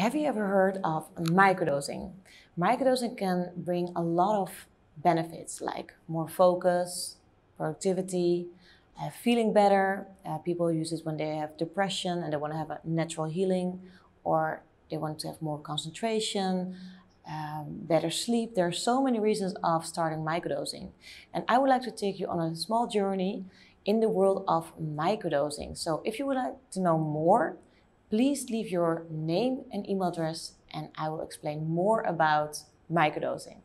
Have you ever heard of microdosing? Microdosing can bring a lot of benefits like more focus, productivity, uh, feeling better. Uh, people use it when they have depression and they want to have a natural healing, or they want to have more concentration, um, better sleep. There are so many reasons of starting microdosing. And I would like to take you on a small journey in the world of microdosing. So if you would like to know more, please leave your name and email address and I will explain more about microdosing.